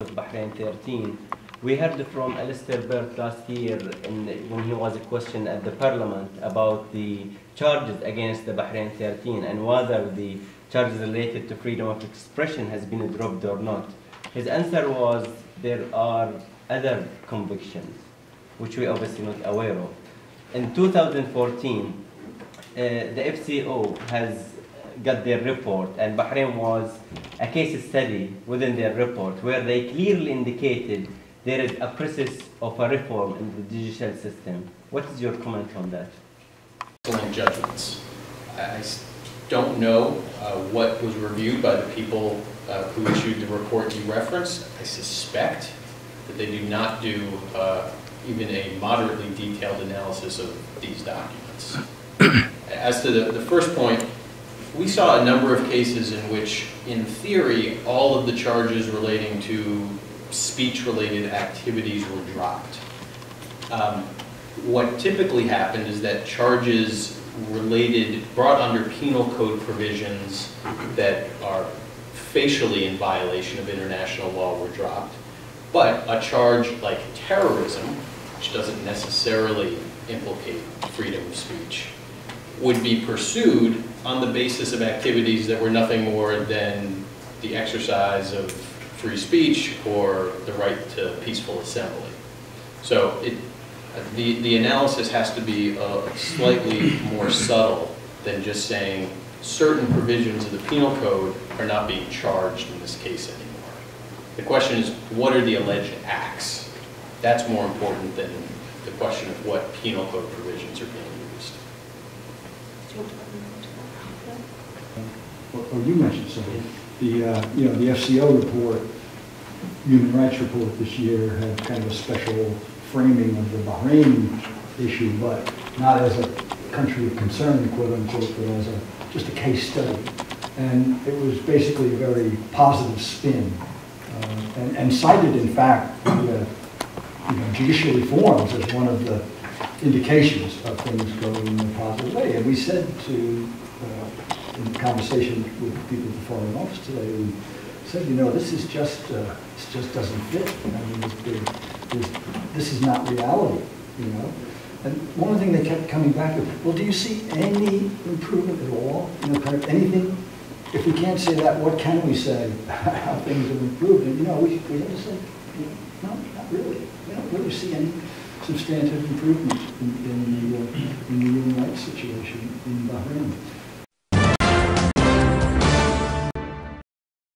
Bahrain 13. We heard from Alistair Burt last year in, when he was questioned at the parliament about the charges against the Bahrain 13 and whether the charges related to freedom of expression has been dropped or not. His answer was there are other convictions, which we obviously not aware of. In 2014, uh, the FCO has got their report, and Bahrain was a case study within their report where they clearly indicated there is a process of a reform in the judicial system. What is your comment on that? Judgments. I don't know uh, what was reviewed by the people uh, who issued the report you referenced. I suspect that they do not do uh, even a moderately detailed analysis of these documents. As to the, the first point, we saw a number of cases in which, in theory, all of the charges relating to speech-related activities were dropped. Um, What typically happened is that charges related, brought under penal code provisions that are facially in violation of international law were dropped. But a charge like terrorism, which doesn't necessarily implicate freedom of speech, would be pursued on the basis of activities that were nothing more than the exercise of free speech or the right to peaceful assembly. So it, the, the analysis has to be uh, slightly more subtle than just saying certain provisions of the penal code are not being charged in this case anymore. The question is, what are the alleged acts? That's more important than the question of what penal code provisions are being used. Or you mentioned something, the, uh, you know, the FCO report, Human Rights Report this year had kind of a special framing of the Bahrain issue, but not as a country of concern, quote unquote, but as a, just a case study. And it was basically a very positive spin, uh, and and cited, in fact, the, uh, you know, judicial reforms as one of the indications of things going in a positive way. And we said to, uh, in conversation with the people at the Foreign Office today, we said, you know, this is just, uh, this just doesn't fit. I mean, there- there's- this is not reality, you know? And one the things they kept coming back to, well, do you see any improvement at all? You know, kind of anything? If we can't say that, what can we say? How things have improved? And, you know, we, we have to say, you know, no, not really. We don't really see any substantive improvement in, in the, uh, in the human rights situation in Bahrain.